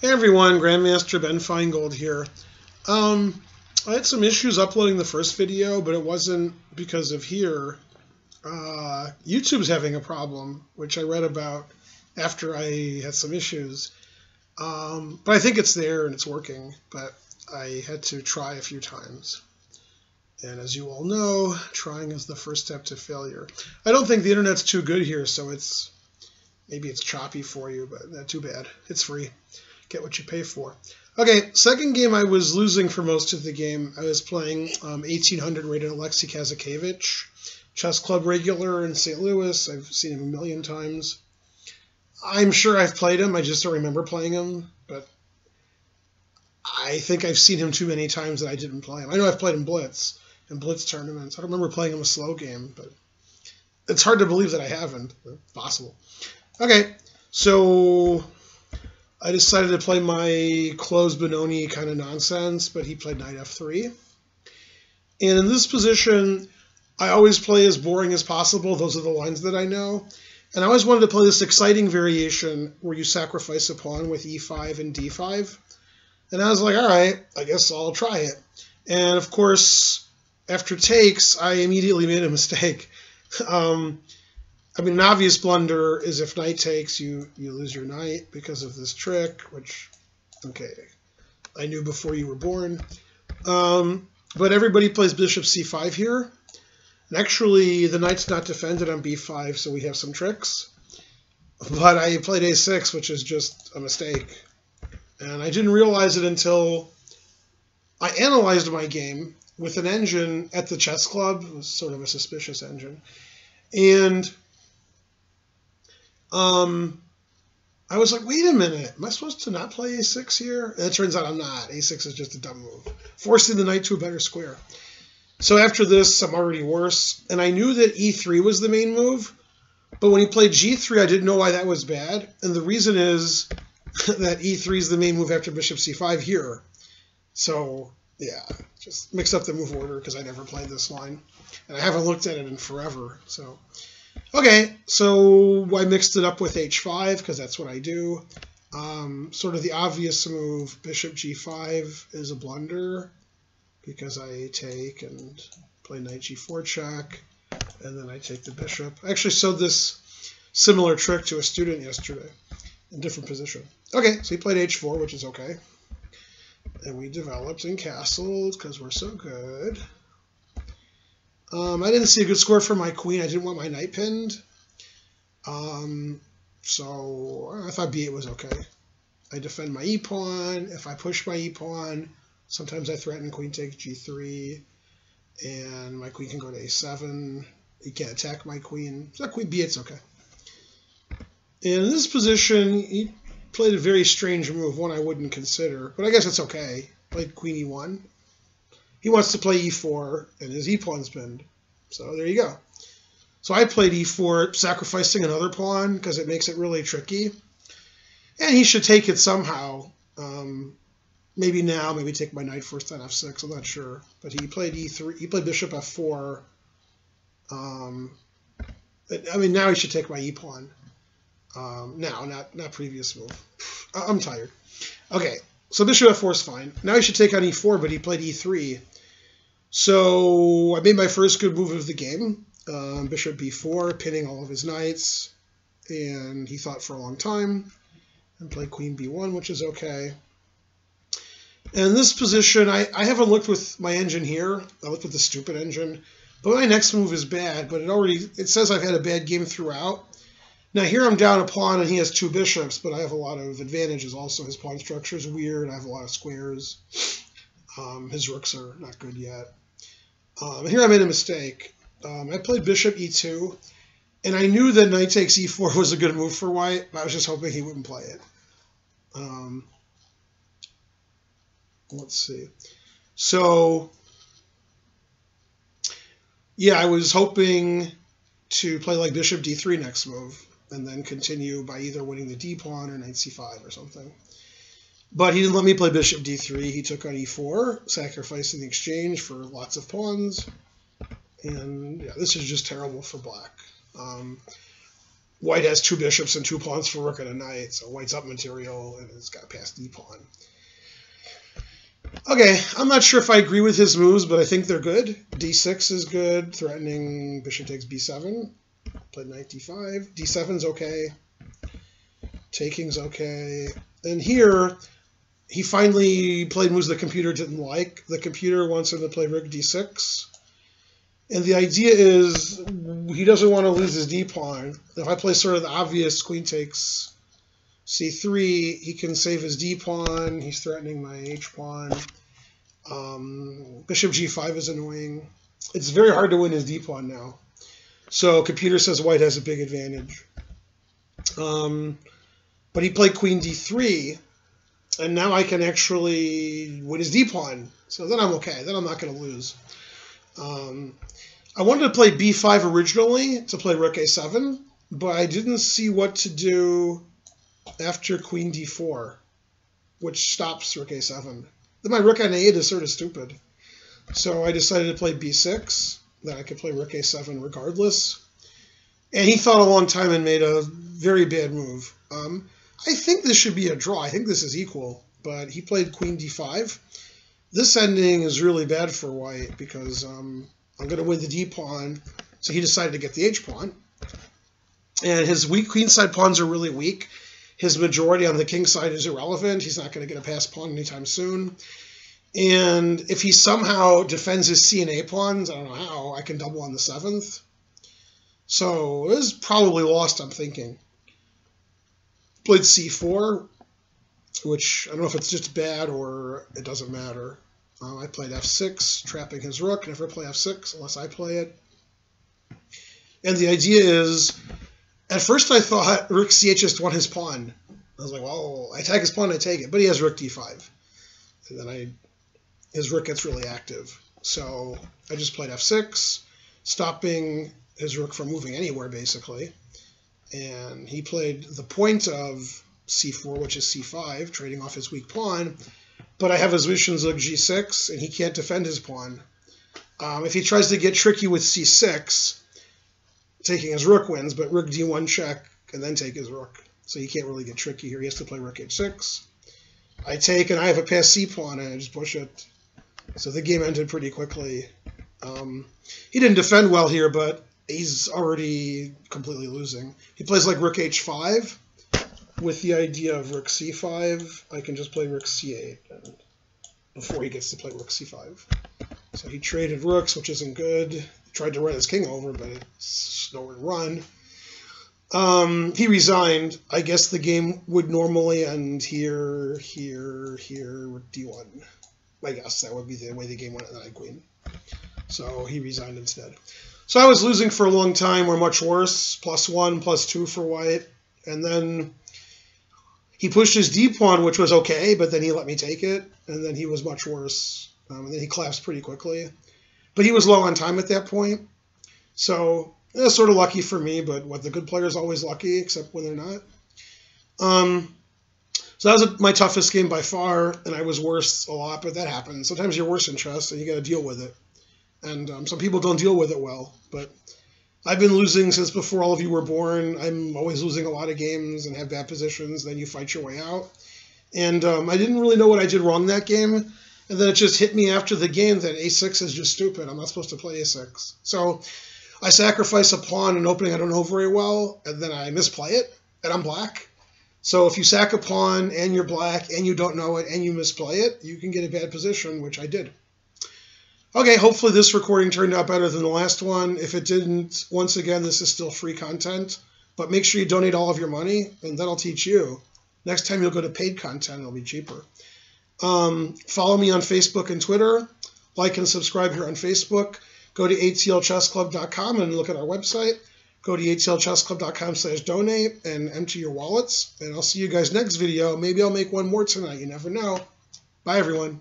Hey everyone, Grandmaster Ben Finegold here. Um, I had some issues uploading the first video, but it wasn't because of here. Uh, YouTube's having a problem, which I read about after I had some issues. Um, but I think it's there and it's working, but I had to try a few times. And as you all know, trying is the first step to failure. I don't think the internet's too good here, so it's maybe it's choppy for you, but not too bad. It's free. Get what you pay for. Okay, second game I was losing for most of the game. I was playing um, 1800 rated Alexey Kazakevich, chess club regular in St. Louis. I've seen him a million times. I'm sure I've played him. I just don't remember playing him, but I think I've seen him too many times that I didn't play him. I know I've played him Blitz and Blitz tournaments. I don't remember playing him a slow game, but it's hard to believe that I haven't. Possible. Okay, so I decided to play my closed Benoni kind of nonsense, but he played knight f3. And in this position, I always play as boring as possible. Those are the lines that I know. And I always wanted to play this exciting variation where you sacrifice a pawn with e5 and d5. And I was like, all right, I guess I'll try it. And of course, after takes, I immediately made a mistake. Um, I mean, an obvious blunder is if knight takes, you, you lose your knight because of this trick, which, okay, I knew before you were born. Um, but everybody plays bishop c5 here. And actually, the knight's not defended on b5, so we have some tricks. But I played a6, which is just a mistake. And I didn't realize it until I analyzed my game with an engine at the chess club. It was sort of a suspicious engine. And um, I was like, wait a minute, am I supposed to not play a6 here? And it turns out I'm not. a6 is just a dumb move, forcing the knight to a better square. So after this, I'm already worse. And I knew that e3 was the main move, but when he played g3, I didn't know why that was bad. And the reason is that e3 is the main move after bishop c5 here. So yeah, just mix up the move order because I never played this line. And I haven't looked at it in forever. So, okay, so I mixed it up with h5 because that's what I do. Um, sort of the obvious move, bishop g5 is a blunder because I take and play knight g4 check, and then I take the bishop. I actually showed this similar trick to a student yesterday in different position. Okay, so he played h4, which is okay. And we developed and castled because we're so good. Um, I didn't see a good score for my queen. I didn't want my knight pinned. Um, so I thought b8 was okay. I defend my e-pawn. If I push my e-pawn, Sometimes I threaten queen takes g3, and my queen can go to a7. He can't attack my queen. So queen b8's okay. And in this position, he played a very strange move, one I wouldn't consider, but I guess it's okay. Played queen e1. He wants to play e4, and his e-pawn's pinned. So there you go. So I played e4, sacrificing another pawn, because it makes it really tricky. And he should take it somehow. Um, maybe now, maybe take my knight first on f6. I'm not sure, but he played e3. He played bishop f4. Um, I mean, now he should take my e pawn. Um, now, not not previous move. I'm tired. Okay, so bishop f4 is fine. Now he should take on e4, but he played e3. So I made my first good move of the game. Um, bishop b4, pinning all of his knights, and he thought for a long time and played queen b1, which is okay. And this position, I, I haven't looked with my engine here. I looked with the stupid engine. But my next move is bad, but it already it says I've had a bad game throughout. Now here I'm down a pawn and he has two bishops, but I have a lot of advantages also. His pawn structure is weird. I have a lot of squares. Um, his rooks are not good yet. Um, here I made a mistake. Um, I played bishop e2, and I knew that knight takes e4 was a good move for white, but I was just hoping he wouldn't play it. Um, let's see. So, yeah, I was hoping to play like bishop d3 next move, and then continue by either winning the d pawn or knight c5 or something. But he didn't let me play bishop d3. He took on e4, sacrificing the exchange for lots of pawns. And yeah, this is just terrible for black. Um, white has two bishops and two pawns for rook and a knight, so white's up material and it's got to pass d pawn. Okay, I'm not sure if I agree with his moves, but I think they're good. d6 is good, threatening bishop takes b7. Played knight d5. d7's okay. Taking's okay. And here, he finally played moves the computer didn't like. The computer wants him to play rook d6. And the idea is he doesn't want to lose his d pawn. If I play sort of the obvious queen takes c3, he can save his d pawn. He's threatening my h pawn. Um, bishop g5 is annoying. It's very hard to win his d pawn now. So computer says white has a big advantage. Um, but he played queen d3, and now I can actually win his d pawn. So then I'm okay. Then I'm not going to lose. Um, I wanted to play b5 originally to play rook a7, but I didn't see what to do after queen d4, which stops rook a7. Then my rook on a8 is sort of stupid. So I decided to play b6, that I could play rook a7 regardless. And he thought a long time and made a very bad move. Um, I think this should be a draw. I think this is equal, but he played queen d5. This ending is really bad for white because um, I'm going to win the d pawn. So he decided to get the h pawn. And his weak queenside pawns are really weak. His majority on the king side is irrelevant. He's not going to get a pass pawn anytime soon. And if he somehow defends his c and a pawns, I don't know how, I can double on the seventh. So it is probably lost, I'm thinking. Played c4, which I don't know if it's just bad or it doesn't matter. Uh, I played f6, trapping his rook. Never play f6 unless I play it. And the idea is, at first I thought rook ch just won his pawn. I was like, well, I attack his pawn, I take it. But he has rook d5. And then I, his rook gets really active. So I just played f6, stopping his rook from moving anywhere, basically. And he played the point of c4, which is c5, trading off his weak pawn. But I have his Zug g6, and he can't defend his pawn. Um, if he tries to get tricky with c6, taking his rook wins, but rook d1 check, and then take his rook. So he can't really get tricky here. He has to play rook h6. I take, and I have a pass c pawn, and I just push it. So the game ended pretty quickly. Um, he didn't defend well here, but he's already completely losing. He plays like rook h5 with the idea of rook c5. I can just play rook c8 before he gets to play rook c5. So he traded rooks, which isn't good. He tried to run his king over, but it's nowhere to run. Um, he resigned. I guess the game would normally end here, here, here with d1. I guess that would be the way the game went at knight queen. So he resigned instead. So I was losing for a long time, or much worse, plus one, plus two for white. And then he pushed his d pawn, which was okay, but then he let me take it, and then he was much worse. Um, and then he collapsed pretty quickly. But he was low on time at that point. So was sort of lucky for me, but what the good players always lucky, except when they're not. Um, so that was my toughest game by far, and I was worse a lot, but that happens. Sometimes you're worse in chess, and you got to deal with it and um, some people don't deal with it well. But I've been losing since before all of you were born. I'm always losing a lot of games and have bad positions. Then you fight your way out. And um, I didn't really know what I did wrong that game. And then it just hit me after the game that a6 is just stupid. I'm not supposed to play a6. So I sacrifice a pawn in an opening I don't know very well, and then I misplay it, and I'm black. So if you sack a pawn and you're black and you don't know it and you misplay it, you can get a bad position, which I did. Okay, hopefully this recording turned out better than the last one. If it didn't, once again, this is still free content. But make sure you donate all of your money, and that'll teach you. Next time you'll go to paid content, it'll be cheaper. Um, follow me on Facebook and Twitter. Like and subscribe here on Facebook. Go to atlchessclub.com and look at our website. Go to atlchessclub.com slash donate and enter your wallets. And I'll see you guys next video. Maybe I'll make one more tonight. You never know. Bye, everyone.